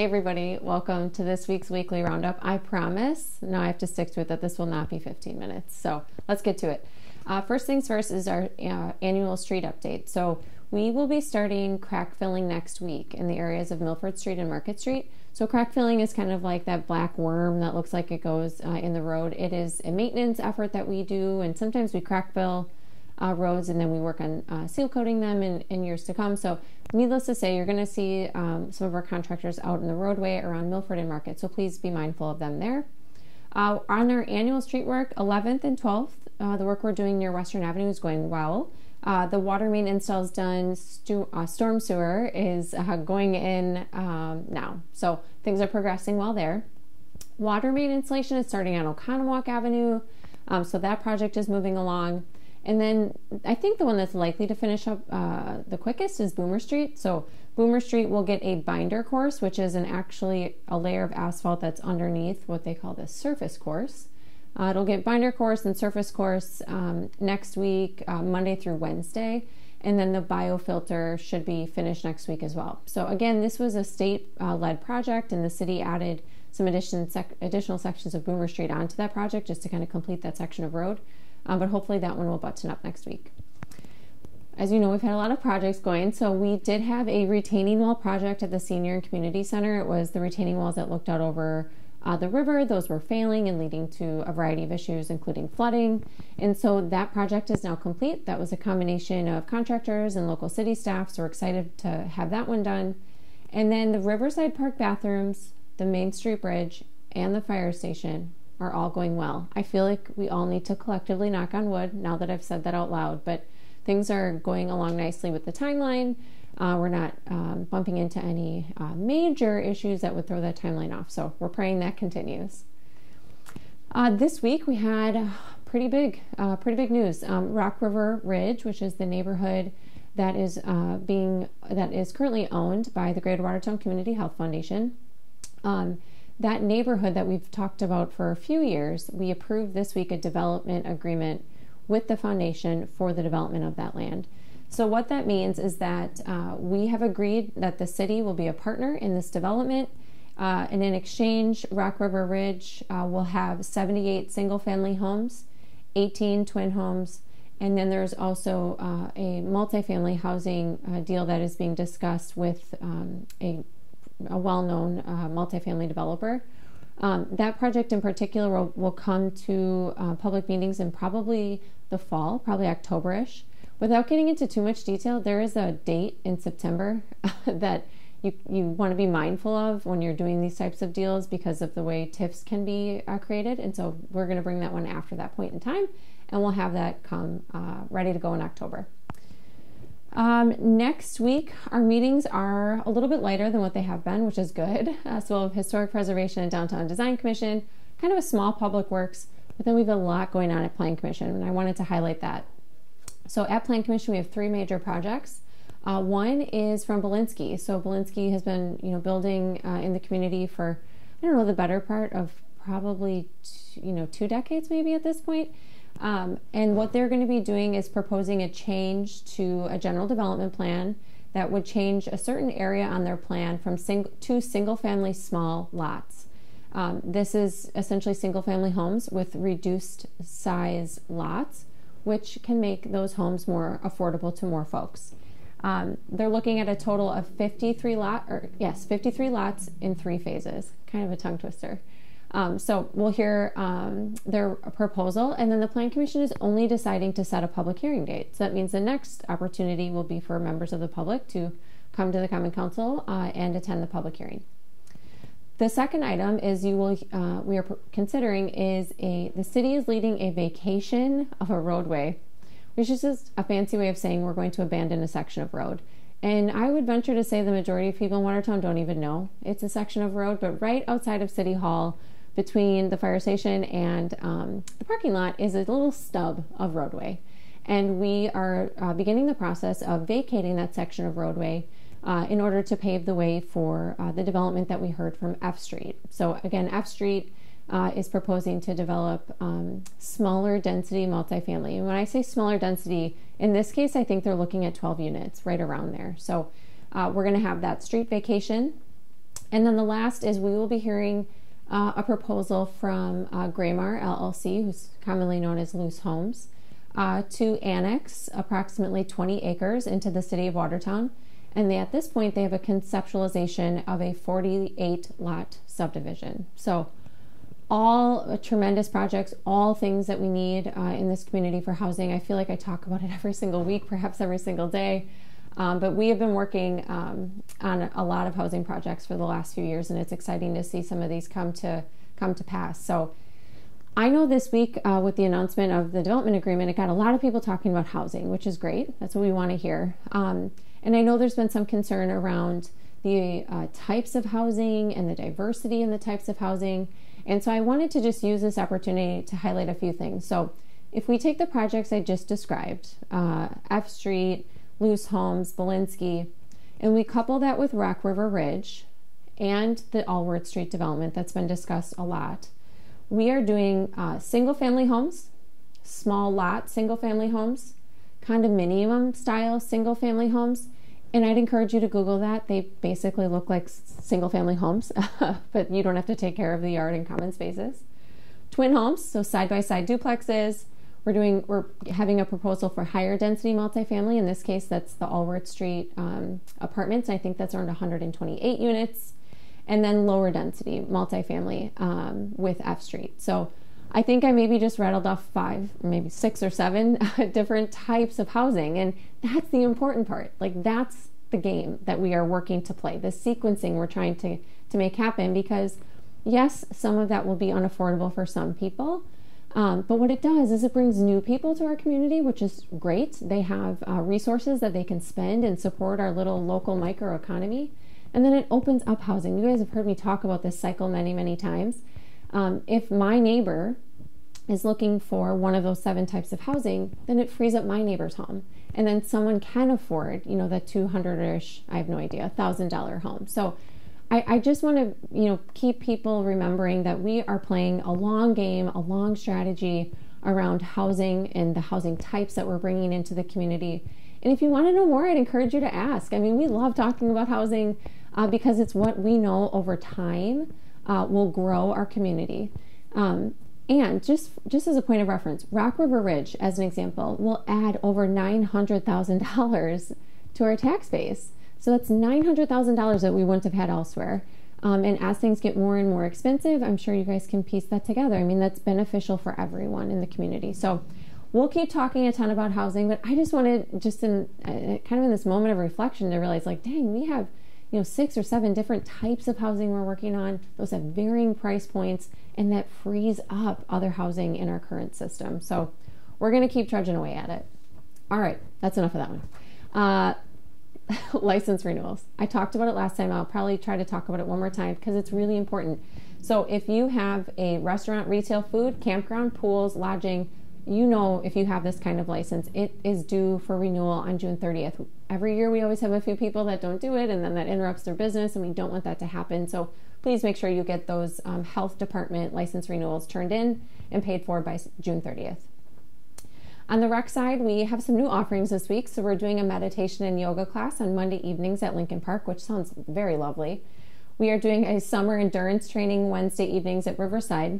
Hey, everybody, welcome to this week's weekly roundup. I promise, now I have to stick to it, that this will not be 15 minutes. So let's get to it. Uh, first things first is our uh, annual street update. So we will be starting crack filling next week in the areas of Milford Street and Market Street. So crack filling is kind of like that black worm that looks like it goes uh, in the road. It is a maintenance effort that we do, and sometimes we crack fill uh, roads and then we work on uh, seal coating them in, in, years to come. So, needless to say, you're going to see um, some of our contractors out in the roadway around Milford and Market. So, please be mindful of them there. Uh, on our annual street work, 11th and 12th, uh, the work we're doing near Western Avenue is going well. Uh, the water main install is done. Stu- uh, storm sewer is going in um, now. So, things are progressing well there. Water main installation is starting on Oconomowoc Avenue. Um, so, that project is moving along. And then I think the one that's likely to finish up uh, the quickest is Boomer Street. So Boomer Street will get a binder course, which is an actually a layer of asphalt that's underneath what they call the surface course. Uh, it'll get binder course and surface course um, next week, uh, Monday through Wednesday, and then the biofilter should be finished next week as well. So again, this was a state-led uh, project, and the city added some addition, sec- additional sections of Boomer Street onto that project just to kind of complete that section of road um, but hopefully that one will button up next week. As you know, we've had a lot of projects going. So we did have a retaining wall project at the Senior and Community Center. It was the retaining walls that looked out over uh, the river. Those were failing and leading to a variety of issues, including flooding. And so that project is now complete. That was a combination of contractors and local city staff. So we're excited to have that one done. And then the Riverside Park bathrooms, the Main Street Bridge, and the fire station are all going well. I feel like we all need to collectively knock on wood now that I've said that out loud, but things are going along nicely with the timeline. Uh, we're not um, bumping into any uh, major issues that would throw that timeline off, so we're praying that continues. Uh, this week we had pretty big, uh, pretty big news. Um, Rock River Ridge, which is the neighborhood that is uh, being that is currently owned by the Greater Watertown Community Health Foundation. Um, that neighborhood that we've talked about for a few years, we approved this week a development agreement with the foundation for the development of that land. So, what that means is that uh, we have agreed that the city will be a partner in this development. Uh, and in exchange, Rock River Ridge uh, will have 78 single family homes, 18 twin homes, and then there's also uh, a multifamily housing uh, deal that is being discussed with um, a a well-known uh, multifamily developer. Um, that project in particular will, will come to uh, public meetings in probably the fall, probably Octoberish. Without getting into too much detail, there is a date in September that you, you want to be mindful of when you're doing these types of deals because of the way TIFs can be uh, created. And so we're going to bring that one after that point in time, and we'll have that come uh, ready to go in October. Um, next week, our meetings are a little bit lighter than what they have been, which is good. Uh, so we'll have Historic Preservation and Downtown Design Commission, kind of a small public works, but then we have a lot going on at Plan Commission, and I wanted to highlight that. So at Plan Commission, we have three major projects. Uh, one is from Bielinski. So Bielinski has been, you know, building uh, in the community for I don't know the better part of probably, you know, two decades maybe at this point. Um, and what they're going to be doing is proposing a change to a general development plan that would change a certain area on their plan from sing- single family small lots. Um, this is essentially single family homes with reduced size lots, which can make those homes more affordable to more folks. Um, they're looking at a total of 53 lot, or yes, 53 lots in three phases. Kind of a tongue twister. Um, so we'll hear um, their proposal, and then the Plan Commission is only deciding to set a public hearing date. So that means the next opportunity will be for members of the public to come to the Common Council uh, and attend the public hearing. The second item is you will uh, we are considering is a the city is leading a vacation of a roadway, which is just a fancy way of saying we're going to abandon a section of road. And I would venture to say the majority of people in Watertown don't even know it's a section of road, but right outside of City Hall, between the fire station and um, the parking lot is a little stub of roadway. And we are uh, beginning the process of vacating that section of roadway uh, in order to pave the way for uh, the development that we heard from F Street. So, again, F Street uh, is proposing to develop um, smaller density multifamily. And when I say smaller density, in this case, I think they're looking at 12 units right around there. So, uh, we're going to have that street vacation And then the last is we will be hearing uh, a proposal from uh, Graymar LLC, who's commonly known as Loose Homes, uh, to annex approximately 20 acres into the city of Watertown. And they, at this point, they have a conceptualization of a 48 lot subdivision. So, all tremendous projects, all things that we need uh, in this community for housing. I feel like I talk about it every single week, perhaps every single day. Um, but we have been working um, on a lot of housing projects for the last few years, and it's exciting to see some of these come to come to pass. So, I know this week uh, with the announcement of the development agreement, it got a lot of people talking about housing, which is great. That's what we want to hear. Um, and I know there's been some concern around the uh, types of housing and the diversity in the types of housing. And so I wanted to just use this opportunity to highlight a few things. So, if we take the projects I just described, uh, F Street, Loose Homes, Bielinski, and we couple that with Rock River Ridge and the Alworth Street development that's been discussed a lot, we are doing uh, single family homes, small lot single family homes, condominium style single family homes. And I'd encourage you to Google that. They basically look like single family homes, but you don't have to take care of the yard and common spaces. Twin homes, so side by side duplexes, we're doing we're having a proposal for higher density multifamily. In this case, that's the Alworth Street um, apartments. I think that's around 128 units, and then lower density multifamily um, with F Street. So I think I maybe just rattled off five, maybe six or seven different types of housing, and that's the important part. Like that's the game that we are working to play. The sequencing we're trying to to make happen because yes, some of that will be unaffordable for some people um, but what it does is it brings new people to our community, which is great. They have uh, resources that they can spend and support our little local microeconomy. And then it opens up housing. You guys have heard me talk about this cycle many, many times. Um, if my neighbor is looking for one of those seven types of housing, then it frees up my neighbor's home. And then someone can afford, you know, the 200 ish, I have no idea, $1,000 home. So I, I just want to, you know, keep people remembering that we are playing a long game, a long strategy around housing and the housing types that we're bringing into the community. And if you want to know more, I'd encourage you to ask. I mean, we love talking about housing uh, because it's what we know over time uh, will grow our community. Um, and just just as a point of reference, Rock River Ridge, as an example, will add over nine hundred thousand dollars to our tax base. So that's $900,000 that we wouldn't have had elsewhere. Um, and as things get more and more expensive, I'm sure you guys can piece that together. I mean, that's beneficial for everyone in the community. So we'll keep talking a ton about housing, but I just wanted, just in uh, kind of in this moment of reflection, to realize like, dang, we have you know six or seven different types of housing we're working on. Those have varying price points, and that frees up other housing in our current system. So we're going to keep trudging away at it. All right, that's enough of that one. Uh, license renewals. I talked about it last time. I'll probably try to talk about it one more time because it's really important. So, if you have a restaurant, retail, food, campground, pools, lodging, you know if you have this kind of license, it is due for renewal on June 30th. Every year, we always have a few people that don't do it, and then that interrupts their business, and we don't want that to happen. So, please make sure you get those um, health department license renewals turned in and paid for by June 30th. On the rec side, we have some new offerings this week. So we're doing a meditation and yoga class on Monday evenings at Lincoln Park, which sounds very lovely. We are doing a summer endurance training Wednesday evenings at Riverside.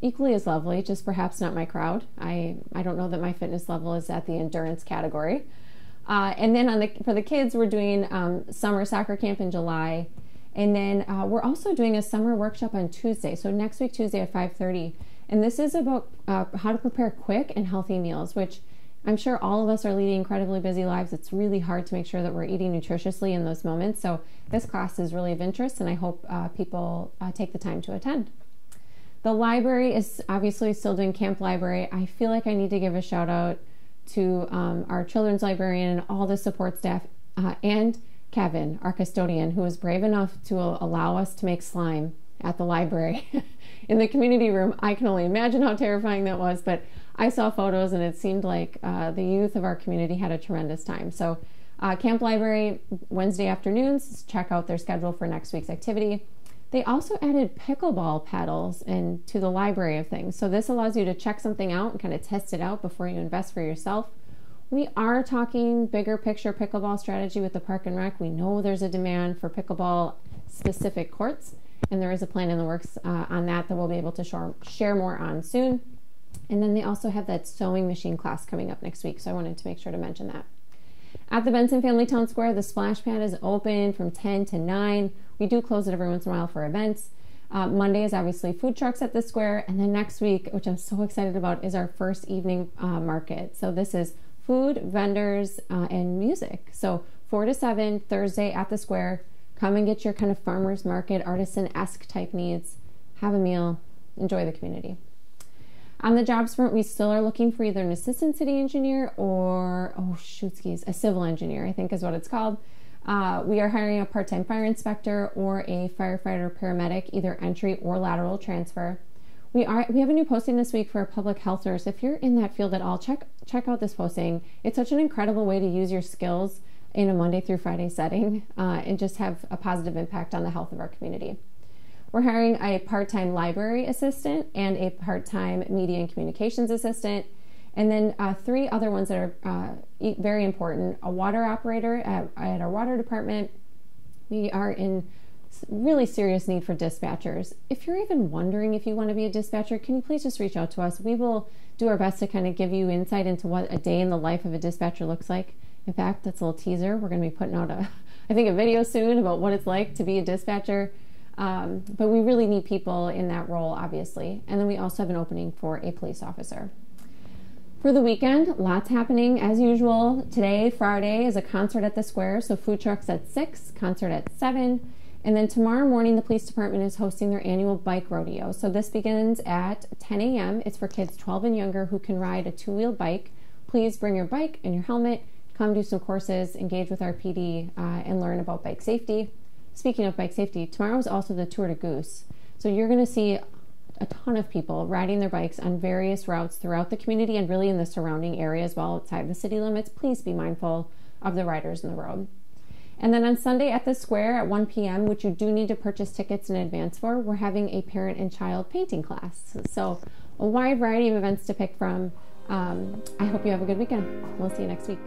Equally as lovely, just perhaps not my crowd. I, I don't know that my fitness level is at the endurance category. Uh, and then on the for the kids, we're doing um, summer soccer camp in July, and then uh, we're also doing a summer workshop on Tuesday. So next week Tuesday at five thirty and this is about uh, how to prepare quick and healthy meals, which I'm sure all of us are leading incredibly busy lives. It's really hard to make sure that we're eating nutritiously in those moments. So, this class is really of interest, and I hope uh, people uh, take the time to attend. The library is obviously still doing Camp Library. I feel like I need to give a shout out to um, our children's librarian and all the support staff, uh, and Kevin, our custodian, who was brave enough to allow us to make slime at the library. in the community room. I can only imagine how terrifying that was, but I saw photos and it seemed like uh, the youth of our community had a tremendous time. So, uh, Camp Library, Wednesday afternoons, check out their schedule for next week's activity. They also added pickleball paddles into the library of things. So, this allows you to check something out and kind of test it out before you invest for yourself. We are talking bigger picture pickleball strategy with the Park and Rec. We know there's a demand for pickleball specific courts. And there is a plan in the works uh, on that that we'll be able to share, share more on soon. And then they also have that sewing machine class coming up next week. So I wanted to make sure to mention that. At the Benson Family Town Square, the splash pad is open from 10 to 9. We do close it every once in a while for events. Uh, Monday is obviously food trucks at the square. And then next week, which I'm so excited about, is our first evening uh, market. So this is food, vendors, uh, and music. So 4 to 7, Thursday at the square. Come and get your kind of farmer's market, artisan esque type needs. Have a meal, enjoy the community. On the jobs front, we still are looking for either an assistant city engineer or, oh, shoot skis, a civil engineer, I think is what it's called. Uh, we are hiring a part time fire inspector or a firefighter paramedic, either entry or lateral transfer. We are we have a new posting this week for a public health nurse. If you're in that field at all, check check out this posting. It's such an incredible way to use your skills in a Monday through Friday setting uh, and just have a positive impact on the health of our community. We're hiring a part time library assistant and a part time media and communications assistant. And then uh, three other ones that are uh, very important a water operator at, at our water department. We are in really serious need for dispatchers. If you're even wondering if you want to be a dispatcher, can you please just reach out to us? We will do our best to kind of give you insight into what a day in the life of a dispatcher looks like. In fact, that's a little teaser. We're going to be putting out a, I think, a video soon about what it's like to be a dispatcher. Um, but we really need people in that role, obviously. And then we also have an opening for a police officer. For the weekend, lots happening as usual. Today, Friday, is a concert at the square, so food trucks at 6, concert at 7. And then tomorrow morning, the police department is hosting their annual bike rodeo. So this begins at 10 a.m. It's for kids 12 and younger who can ride a two wheel bike. Please bring your bike and your helmet, come do some courses, engage with our PD, uh, and learn about bike safety. Speaking of bike safety, tomorrow is also the Tour de Goose. So you're going to see a ton of people riding their bikes on various routes throughout the community and really in the surrounding area as well outside the city limits. Please be mindful of the riders in the road. And then on Sunday at the square at 1 p.m., which you do need to purchase tickets in advance for, we're having a parent and child painting class. So, a wide variety of events to pick from. Um, I hope you have a good weekend. We'll see you next week.